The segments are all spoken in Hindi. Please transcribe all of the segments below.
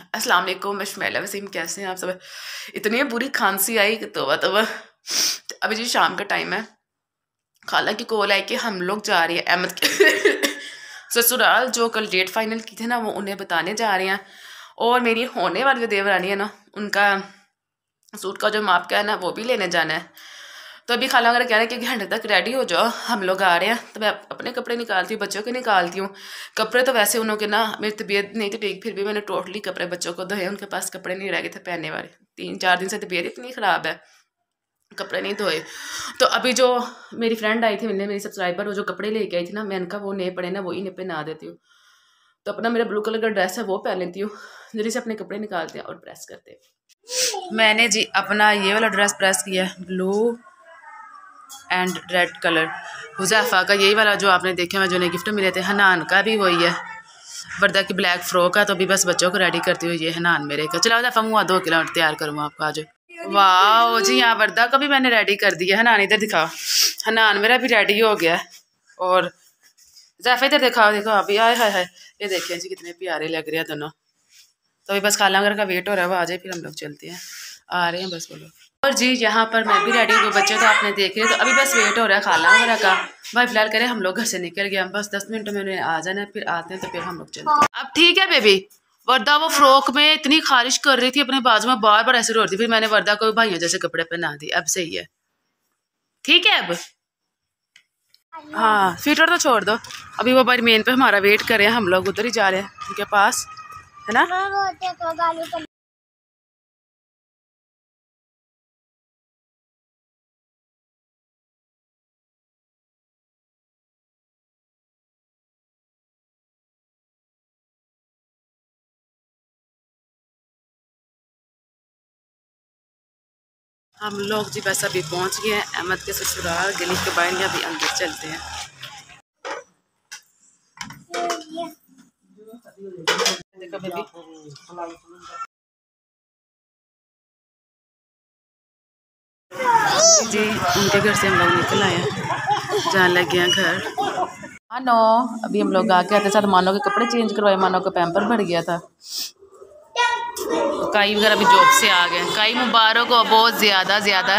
अस्सलाम वालेकुम मैं शमैला वसीम कैसे हैं आप सब? इतनी बुरी खांसी आई कि तोबा तोबा। अभी जी शाम का टाइम है। खाला की कॉल आई कि हम लोग जा रहे हैं अहमद के। ससुराल जो कल डेट फाइनल की थे ना, वो उन्हें बताने जा रहे हैं। और मेरी होने वाली जो देवरानी है ना, उनका सूट का जो माप का है ना, वो भी लेने जाना है। तो अभी खाला वगैरह कह रहे हैं कि घंटे तक रेडी हो जाओ। हम लोग आ रहे हैं। तो मैं अपने कपड़े निकालती हूँ, बच्चों के निकालती हूँ। कपड़े तो वैसे उन्होंने ना, मेरी तबीयत नहीं थी ठीक, फिर भी मैंने टोटली कपड़े बच्चों को धोए, उनके पास कपड़े नहीं रह गए थे पहनने वाले। तीन चार दिन से तबीयत इतनी ख़राब है, कपड़े नहीं धोए। तो अभी जो मेरी फ्रेंड आई थी मैंने मेरी सब्सक्राइबर वो जो कपड़े लेके आई थी ना, मैं इनका वो नए पड़े ना वही पे ना देती हूँ। तो अपना मेरा ब्लू कलर का ड्रेस है, वो पहन लेती हूँ। जल्दी से अपने कपड़े निकालते हैं और प्रेस करते हैं। मैंने जी अपना ये वाला ड्रेस प्रेस किया है blue and red colour Huzaifa का यही वाला जो आपने देखा मैं जो नए गिफ्ट मिले थे, हनान का भी वही है। वर्दा की ब्लैक फ्रॉक है तो अभी बस बच्चों को रेडी करती हुई ये हनान मेरे का। चलो हुजैफ़ा, मुँह दो किलो तैयार करूँ आपका आज। वाह जी, यहाँ वर्दा का भी मैंने रेडी कर दिया हनान, इधर दिखाओ। हनान मेरा भी रेडी हो गया और जैफा इधर दिखाओ, देखो, अभी आए, हाय हाय। ये देखिए जी, कितने प्यारे लग रहे हैं दोनों। तो अभी बस खाला का वेट हो रहा है वो आ जाए, फिर हम लोग चलते हैं। आ रहे हैं, बस बोलो। और जी, यहाँ पर मैं भी रेडी हूँ बच्चे तो आपने देख तो अभी बस वेट हो रहा है खाला वगैरह का। भाई, फ़िलहाल करें, हम लोग घर से निकल गए हम बस दस मिनट में उन्हें आ जाना फिर आते हैं तो फिर हम लोग चलते हैं। अब ठीक है बेबी वर्दा वो फ्रॉक में इतनी खारिश कर रही थी, अपने बाजू में बार बार ऐसे रो रही थी फिर मैंने वर्दा को भाइयों जैसे कपड़े पहना दी अब सही है। ठीक है, अब? हाँ फीटर तो छोड़ दो। अभी वो भाई मेन पे हमारा वेट कर रहे हैं, हम लोग उधर ही जा रहे हैं उनके पास, है ना? हम लोग जी बस अभी पहुँच गए हैं। अहमद के ससुराल गली के बाहर अभी अंदर चलते हैं। जी, उनके घर से हम लोग निकल आए जहाँ लग गया घर। मानो, अभी हम लोग आके आते साथ मानो के कपड़े चेंज करवाए, मानो का पैम्पर भर गया था। कई वगैरह भी जॉब से आ गए कई मुबारक हो बहुत ज़्यादा ज़्यादा।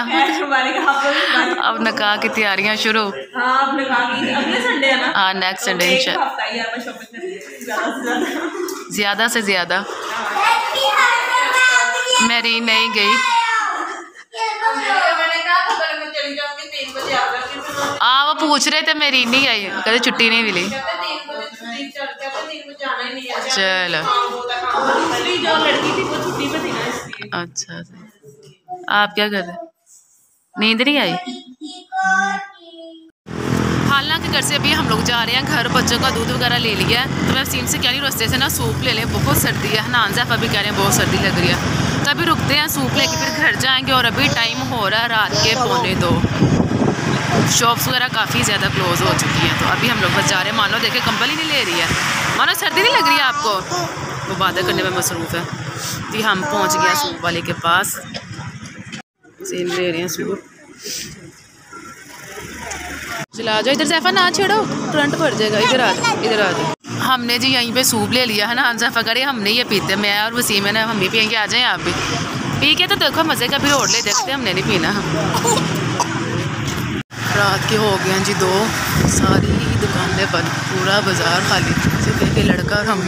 अब नका की तैयारियाँ शुरू। हाँ नेक्स्ट संडे ज़्यादा से ज़्यादा। मेरी नहीं गई। हाँ वो पूछ रहे थे मेरी नहीं आई कभी छुट्टी नहीं मिली। चलो। अच्छा आप क्या कर रहे? नींद नहीं आई? हालाँकि घर से अभी हम लोग जा रहे हैं घर बच्चों का दूध वगैरह ले लिया है। तो मैं सीम से कह रही हूँ रस्ते से ना सूप ले लें। बहुत सर्दी है हनान जैफा भी कह रहे हैं बहुत सर्दी लग रही है। तो अभी रुकते हैं सूप लेके फिर घर जाएँगे और अभी टाइम हो रहा है रात के पौने दो। शॉप्स वगैरह काफ़ी ज़्यादा क्लोज हो चुकी हैं तो अभी हम लोग बस जा रहे हैं। मानो देखे कंबल ही नहीं ले रही है। मानो सर्दी नहीं लग रही है आपको? वो बातें करने में मसरूफ़ है जी हम पहुँच गए सूप वाले के पास। सेल ले रहे हैं सूप चला जाओ, इधर जैफा, ना छोड़ो। करंट भर जाएगा, इधर आ जाओ, इधर आ जाओ। हमने जी यहीं पे सूप ले लिया है ना, जैफा करे हमने ये पीते, मैं और वसीम है ना, हम भी पियेंगे, आ जाएँ आप भी। पी के तो देखो, मज़े का भी और ले देखते हमने नहीं पीना। रात के हो गए हैं जी दो, सारी दुकानें बंद, पूरा बाज़ार खाली, सिर्फ़ एक लड़का और हम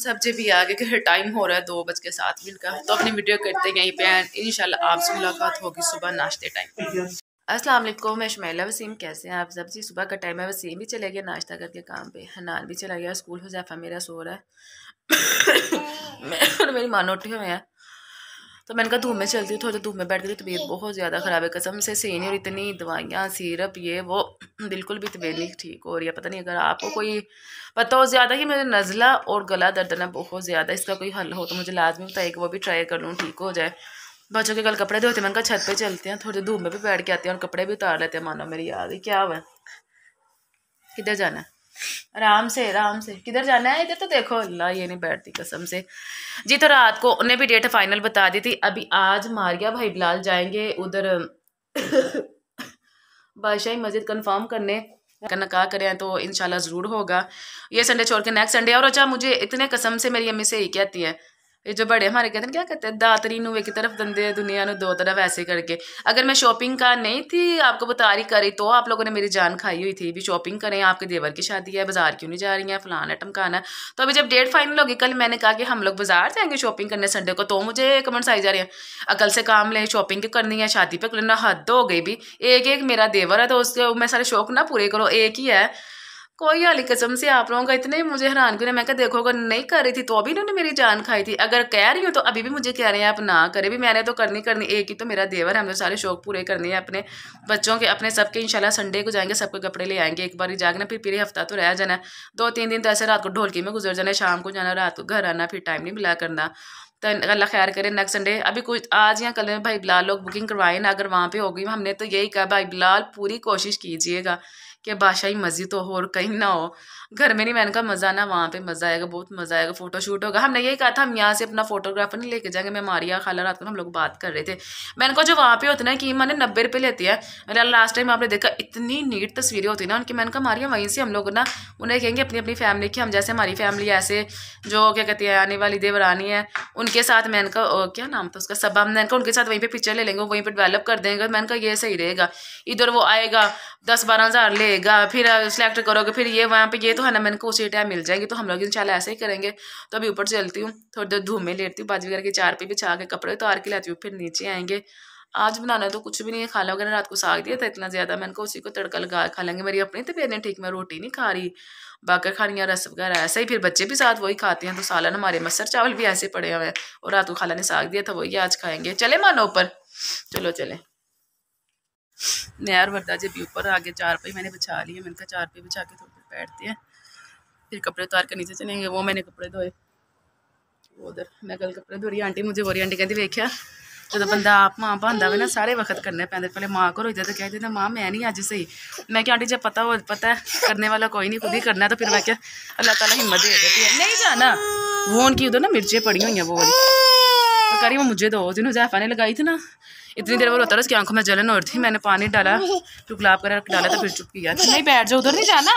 सब्ज़ी भी आ गए कि टाइम हो रहा है, दो बज के सात मिनट का। तो अपनी वीडियो करते यहीं पे इन आपसे मुलाकात होगी सुबह नाश्ते टाइम अस्सलाम वालेकुम, मैं शमैला वसीम। कैसे हैं आप सब? जी, सुबह का टाइम है, वसीम भी चले गया नाश्ता करके काम पे। हनान भी चला गया, स्कूल हो हुजैफा मेरा सो रहा है। मैं और मेरी माँ उठे हुए हैं। तो मैंने कहा धूप में चलती हूँ थोड़ी धूप में बैठ गई तबीयत बहुत ज़्यादा ख़राब है कसम से सही नहीं और इतनी दवाइयाँ सिरप ये वो बिल्कुल भी तबीयत नहीं ठीक हो रही है पता नहीं अगर आपको कोई पता हो ज़्यादा कि मेरे नज़ला और गला दर्द ना बहुत ज़्यादा इसका कोई हल हो तो मुझे लाजमी बताइए कि वो भी ट्राई कर लूँ ठीक हो जाए। बच्चों के कल कपड़े धोते मैंने कहा छत पे चलते हैं थोड़ी धूप में भी बैठ के आते हैं और कपड़े भी उतार लेते हैं मानो मेरी याद है क्या हुआ? किधर जाना? है आराम से आराम से। किधर जाना है? इधर तो देखो, अल्लाह, ये नहीं बैठती कसम से। जी तो रात को उन्हें भी डेट फाइनल बता दी थी। अभी आज मारिया भाई बिलाल जाएँगे उधर, बादशाही मस्जिद कन्फर्म करने। नका करें तो इनशाला ज़रूर होगा। ये संडे छोड़ के नेक्स्ट संडे और अच्छा मुझे इतने कसम से मेरी अम्मी से ही कहती है ये जो बड़े हमारे कहते हैं क्या कहते हैं दातरी नु एक तरफ़ दंदे दुनिया नु दो तरफ़ ऐसे करके अगर मैं शॉपिंग का नहीं थी आपको बता रही करी तो आप लोगों ने मेरी जान खाई हुई थी भी शॉपिंग करें आपके देवर की शादी है बाज़ार क्यों नहीं जा रही है फलाना टमकाना है तो अभी जब डेट फाइनल होगी कल मैंने कहा कि हम लोग बाज़ार जाएँगे शॉपिंग करने संडे को तो मुझे कमेंट्स आई जा रही है अकल से काम ले शॉपिंग क्यों करनी है शादी पर करना हद हो गई भी एक एक मेरा देवर है तो उसके मैं सारे शौक ना पूरे करो एक ही है कोई हाली कसम से आप लोगों का इतने मुझे हैरान क्यों मैं क्या देखो, अगर नहीं कर रही थी तो अभी इन्होंने मेरी जान खाई थी। अगर कह रही हूँ तो अभी भी मुझे कह रहे हैं, आप ना करें। भी मैंने तो करनी करनी, एक ही तो मेरा देवर है। हमें सारे शौक पूरे करने हैं। अपने बच्चों के, अपने सबके इंशाल्लाह संडे को जाएँगे सबके कपड़े ले आएँगे। एक बार ही जागना, फिर पूरे हफ़्ता तो रह जाना। दो, तीन दिन तो ऐसे रात को ढोलकी में गुजर जाना, शाम को जाना, रात को घर आना, फिर टाइम नहीं मिला करना। तो अल्लाह खैर करे नेक्स्ट संडे अभी कुछ आज या कल में भाई बिलाल लोग बुकिंग करवाए ना अगर वहाँ पे होगी हमने तो यही कहा, भाई बिलाल, पूरी कोशिश कीजिएगा कि बादशाही मस्जिद हो और कहीं ना हो। घर में नहीं, मैंने कहा मज़ा ना, वहाँ पे मज़ा आएगा, बहुत मज़ा आएगा फ़ोटो शूट होगा। हमने यही कहा था, हम यहाँ से अपना फोटोग्राफर नहीं लेके जाएँगे, मैं मारिया खाला रात को हम लोग बात कर रहे थे। मैंने कहा, जो वहाँ पे होता है कि मैंने नब्बे रुपये लेती है मैंने लास्ट टाइम आपने देखा, इतनी नीट तस्वीरें होती ना उनकी, मैंने कहा, मारिया, वहीं से हम लोग ना, उन्हें कहेंगे अपनी अपनी फैमिली की, हम जैसे हमारी फैमिली ऐसे, जो क्या कहती है, आने वाली देवरानी है उनके साथ मैंने कहा क्या नाम था उसका, सब मैंने कहा उनके साथ वहीं पर पिक्चर ले लेंगे वहीं पर डेवलप कर देंगे मैंने कहा ये सही रहेगा। इधर वो आएगा, दस बारह हज़ार लेगा, फिर सेलेक्ट करोगे, फिर ये वहाँ पे, ये तो है ना मैंने को उसी टाइम मिल जाएगी तो हम लोग इंशाल्लाह ऐसे ही करेंगे। तो अभी ऊपर चलती हूँ, थोड़ी देर धूम में लेटती हूँ, बाजी वगैरह की चार पे बिछा के कपड़े उतार के लाती हूँ, फिर नीचे आएँगे। आज बनाना तो कुछ भी नहीं है खाला वगैरह रात को साग दिया था, इतना ज़्यादा मैंने को उसी को तड़का लगा खा लेंगे। मेरी अपनी तबीयत नहीं ठीक, मैं रोटी नहीं खा रही। बाकर खानी रस वगैरह ऐसा ही, फिर बच्चे भी साथ वही खाते हैं तो सालन हमारे मसर चावल भी ऐसे पड़े हुए हैं, और रात को खाला ने साग दिया था, वही आज खाएँगे। चले मानो ऊपर? चलो, चले। नया वर्दा जब भी ऊपर, आगे चार पे मैंने बिछा लिया मैंने कहा चार पे बिछा के थोड़ी देर बैठते हैं, फिर कपड़े उतार कर नीचे चलेंगे, वो मैंने कपड़े धोए उधर मैं कल कपड़े धो रही आंटी मुझे बोरी, आंटी कहती, वेख्या जो बंदा आप माँ भांदा वे ना सारे वक्त करने पैंते पहले माँ को रोते तो कहते थे माँ मैं नहीं अज सही मैं क्या आंटी जब पता हो पता है करने वाला कोई नहीं खुद ही करना तो फिर मैं क्या अल्लाह ताला हिम्मत दे देती है नहीं जाना वो उनकी उधर ना मिर्चें पड़ी हुई हैं वो वाली तो करी वो मुझे दो जिन्होंने जैफा ने लगाई थी ना इतनी देर वो रोता रहा उसकी आँखों में जलन रही थी मैंने पानी डाला फिर गुलाब कर डाला तो फिर चुप किया नहीं बैठ जाओ उधर नहीं जाना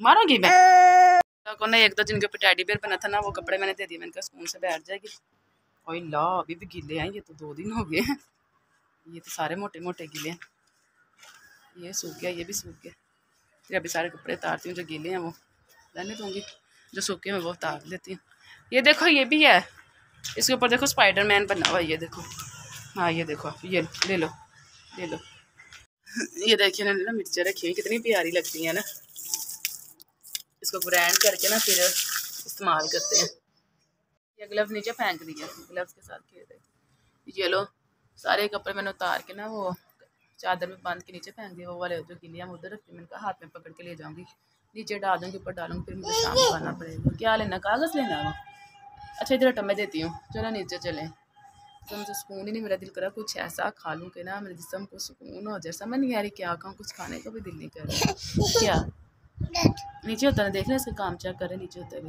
मारूँगी मैं को ना एक दो जिनके ऊपर टैडी बेयर बना था ना वो कपड़े मैंने दे दिए मैंने कहा स्कूल से बैठ जाएगी और ला, अभी भी गीले हैं, ये तो दो दिन हो गए हैं। ये तो सारे मोटे मोटे गीले हैं। ये सूख गया, ये भी सूख गया। फिर अभी सारे कपड़े उतारती हूँ जो गीले हैं वो, रहने दूँगी। जो सूखे हैं वो उतार लेती हूँ। ये देखो, ये भी है। इसके ऊपर देखो स्पाइडर मैन बना हुआ ये देखो। हाँ ये देखो, ये ले लो ले लो। ये देखिए ना मिर्चें रखी हुई कितनी प्यारी लगती हैं ना। इसको ग्रैंड करके ना फिर इस्तेमाल करते हैं। ये ग्लव्स नीचे फेंक दिए ग्लव्स के साथ खेल रहे ये लो, सारे कपड़े मैंने उतार के ना वो चादर में बाँध के नीचे फेंक दिया वो वाले जो हम उधर रखते मैंने कहा हाथ में पकड़ के ले जाऊँगी। नीचे डाल दूँगी, ऊपर डालूँगी, फिर मुझे शाम को आना पड़ेगा। क्या लेना, कागज़ लेना वो? अच्छा इधर हटा मैं देती हूँ चलो नीचे चलें। तो मुझे सुकून ही नहीं मेरा दिल करा कुछ ऐसा खा लूँ कि ना मेरे जिसम को सुकून हो जाए। समझ नहीं आ रही क्या खाऊँ कुछ खाने का भी दिल नहीं कर रहा। क्या? नीचे उतर, देख लें इसका काम चेक करें, नीचे उतर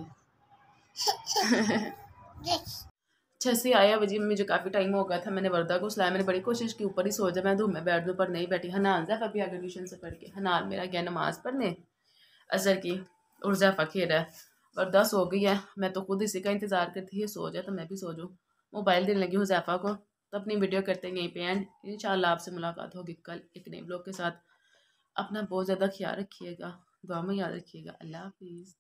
अच्छा से आया वजी मुझे काफ़ी टाइम हो गया था, मैंने वर्दा को सुलाया मैंने बड़ी कोशिश की, ऊपर ही सो जाए मैं धूम में बैठ दूँ पर नहीं बैठी। हनान, जैफा भी आगे ट्यूशन से पढ़ के। हनान, मेरा गया नमाज़ पढ़ने, अजहर की, और जैफा रहा है। और दस हो गई है। मैं तो खुद इसी का इंतज़ार करती है सो जाए तो मैं भी सो जाऊँ। मोबाइल देने लगी हूँ जैफ़ा को तो अपनी वीडियो करते हैं यहीं पे। एंड इन आपसे मुलाकात होगी कल एक नए ब्लॉग के साथ। अपना बहुत ज़्यादा ख्याल रखिएगा, दुआ में याद रखिएगा। अल्लाह हाफिज़।